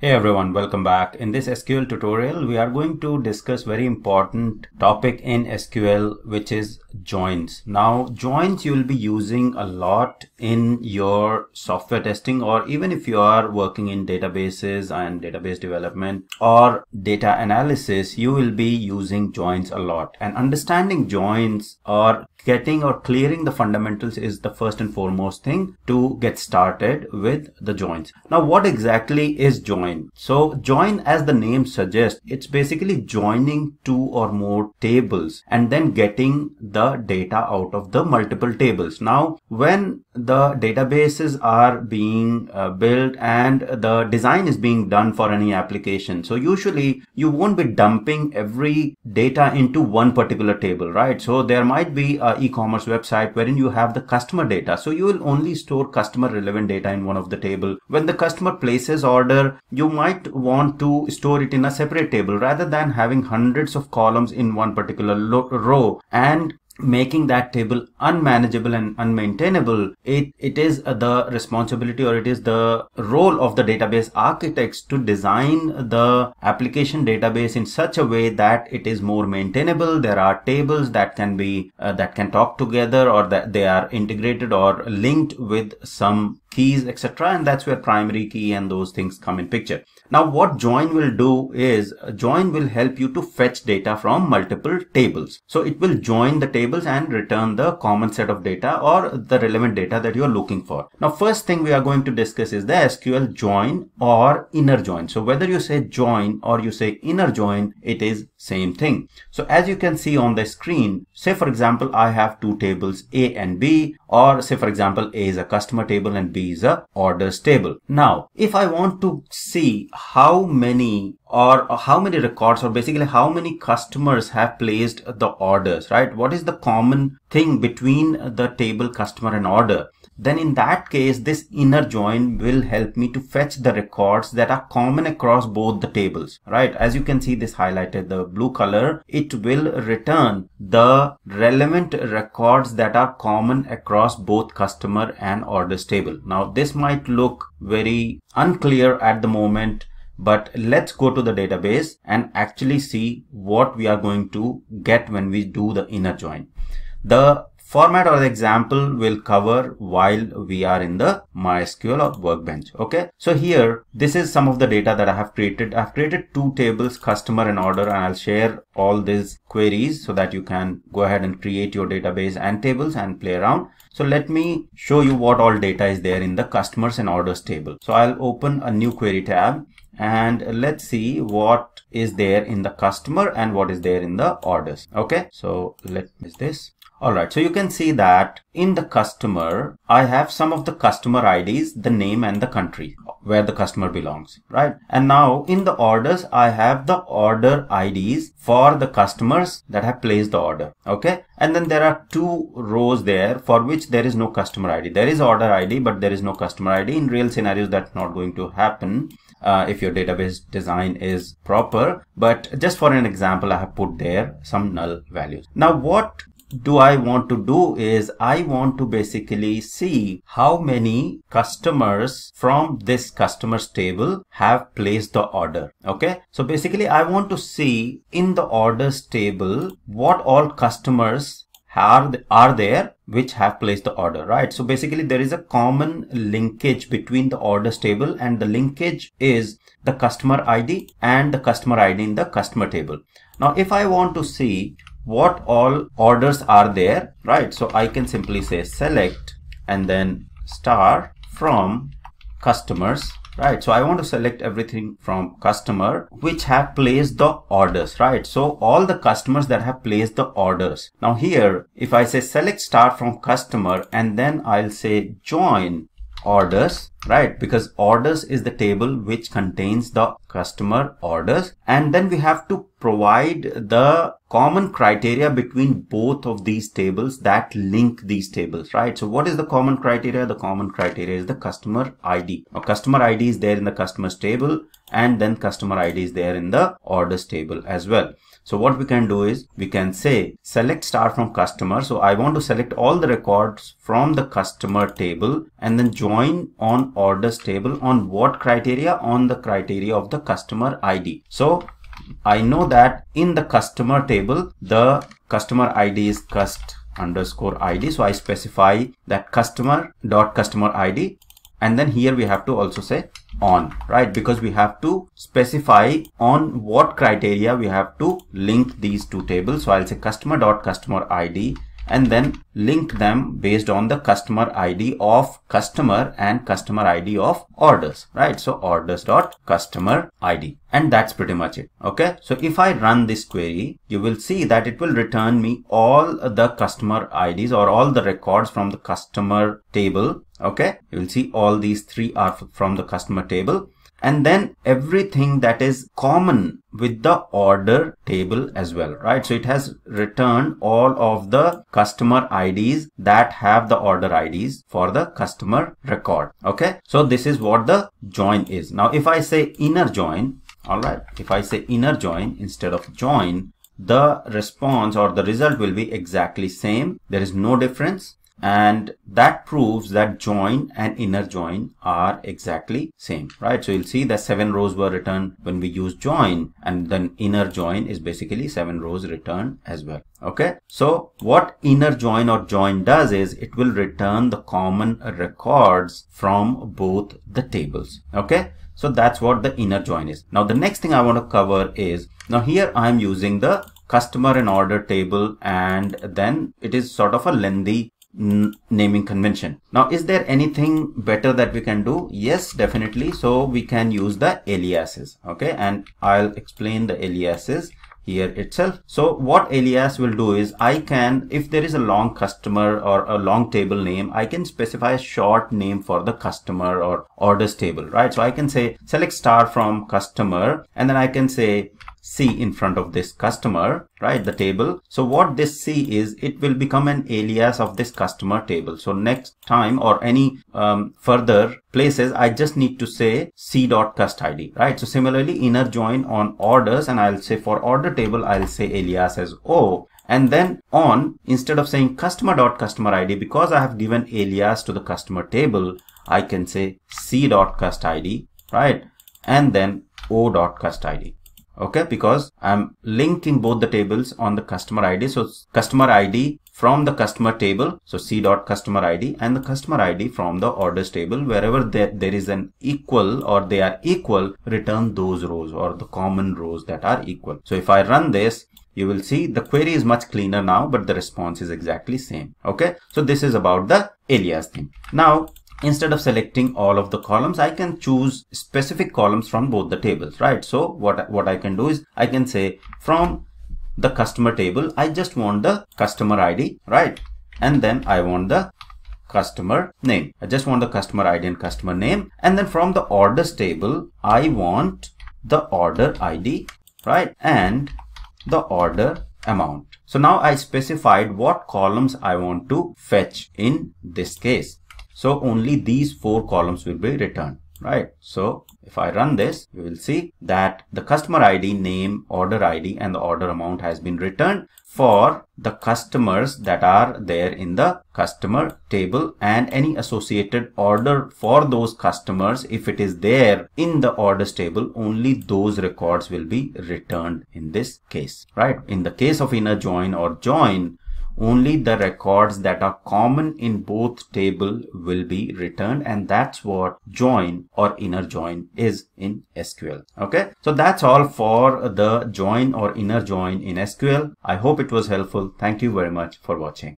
Hey everyone, welcome back. In this SQL tutorial, we are going to discuss very important topic in SQL, which is joins. Now, joins you will be using a lot in your software testing, or even if you are working in databases and database development or data analysis, you will be using joins a lot. And understanding joins or getting or clearing the fundamentals is the first and foremost thing to get started with the joins. Now, what exactly is join? So join as the name suggests, it's basically joining two or more tables and then getting the data out of the multiple tables. Now, when the databases are being uh, built and the design is being done for any application. So usually you won't be dumping every data into one particular table, right? So there might be a e-commerce website wherein you have the customer data. So you will only store customer relevant data in one of the table. When the customer places order, you might want to store it in a separate table rather than having hundreds of columns in one particular row and making that table unmanageable and unmaintainable it it is the responsibility or it is the role of the database architects to design the application database in such a way that it is more maintainable. There are tables that can be uh, that can talk together or that they are integrated or linked with some keys etc and that's where primary key and those things come in picture now what join will do is join will help you to fetch data from multiple tables. So it will join the tables and return the common set of data or the relevant data that you are looking for. Now first thing we are going to discuss is the SQL join or inner join. So whether you say join or you say inner join, it is same thing. So as you can see on the screen, say for example, I have two tables A and B or say for example, A is a customer table and B is a orders table. Now, if I want to see how many or how many records or basically how many customers have placed the orders, right? What is the common thing between the table customer and order? Then in that case, this inner join will help me to fetch the records that are common across both the tables, right? As you can see this highlighted, the blue color, it will return the relevant records that are common across both customer and orders table. Now this might look very unclear at the moment but let's go to the database and actually see what we are going to get when we do the inner join. The format or the example will cover while we are in the MySQL or workbench. Okay. So here, this is some of the data that I have created. I've created two tables, customer and order, and I'll share all these queries so that you can go ahead and create your database and tables and play around. So let me show you what all data is there in the customers and orders table. So I'll open a new query tab and let's see what is there in the customer and what is there in the orders. Okay. So let me this Alright, so you can see that in the customer, I have some of the customer IDs, the name and the country where the customer belongs, right? And now in the orders, I have the order IDs for the customers that have placed the order, okay? And then there are two rows there for which there is no customer ID. There is order ID, but there is no customer ID. In real scenarios, that's not going to happen. Uh, if your database design is proper. But just for an example, I have put there some null values. Now, what do I want to do is I want to basically see how many customers from this customers table have placed the order. Okay. So basically I want to see in the orders table what all customers are, are there which have placed the order, right? So basically there is a common linkage between the orders table and the linkage is the customer ID and the customer ID in the customer table. Now, if I want to see what all orders are there, right? So I can simply say select and then star from customers right? So i want to select everything from customer which have placed the orders right? So all the customers that have placed the orders. Now here if i say select star from customer and then i'll say join orders right? Because orders is the table which contains the customer orders. And then we have to provide the common criteria between both of these tables that link these tables right? So what is the common criteria? The common criteria is the customer id now customer id is there in the customers table and then customer id is there in the orders table as well so what we can do is we can say select star from customer. So I want to select all the records from the customer table and then join on orders table on what criteria? On the criteria of the customer ID. So I know that in the customer table, the customer ID is cust underscore ID. So I specify that customer dot customer ID. And then here we have to also say on, right? Because we have to specify on what criteria we have to link these two tables. So I'll say customer dot customer ID and then link them based on the customer ID of customer and customer ID of orders, right? So orders dot customer ID and that's pretty much it. Okay. So if I run this query, you will see that it will return me all the customer IDs or all the records from the customer table. Okay. You will see all these three are from the customer table. And then everything that is common with the order table as well right? So it has returned all of the customer ids that have the order ids for the customer record. Okay? So this is what the join is. Now if i say inner join all right? If i say inner join instead of join the response or the result will be exactly same. There is no difference and that proves that join and inner join are exactly same right? So you'll see that seven rows were returned when we use join and then inner join is basically seven rows returned as well okay? So what inner join or join does is it will return the common records from both the tables okay? So that's what the inner join is. Now the next thing i want to cover is now here i'm using the customer and order table and then it is sort of a lengthy naming convention. Now, is there anything better that we can do? Yes, definitely. So we can use the aliases. Okay. And I'll explain the aliases here itself. So what alias will do is I can, if there is a long customer or a long table name, I can specify a short name for the customer or orders table, right? So I can say select star from customer and then I can say C in front of this customer, right? The table. So what this C is, it will become an alias of this customer table. So next time or any um, further places, I just need to say C dot cust ID, right? So similarly, inner join on orders and I'll say for order table, I'll say alias as O and then on instead of saying customer dot customer id because i have given alias to the customer table i can say c dot cust id right and then o dot cust id okay because i'm linking both the tables on the customer id so customer id from the customer table. So c dot customer id and the customer id from the orders table. Wherever there, there is an equal or they are equal return those rows or the common rows that are equal. So if i run this you will see the query is much cleaner now but the response is exactly same. Okay so this is about the alias thing. Now instead of selecting all of the columns i can choose specific columns from both the tables right? So what what i can do is i can say from the customer table i just want the customer id right? And then i want the customer name. I just want the customer id and customer name. And then from the orders table i want the order id right? And the order amount. So now i specified what columns i want to fetch in this case so only these four columns will be returned, right? So if I run this, you will see that the customer ID, name, order ID, and the order amount has been returned for the customers that are there in the customer table and any associated order for those customers. If it is there in the orders table, only those records will be returned in this case, right? In the case of inner join or join, only the records that are common in both table will be returned and that's what join or inner join is in SQL. Okay. So that's all for the join or inner join in SQL. I hope it was helpful. Thank you very much for watching.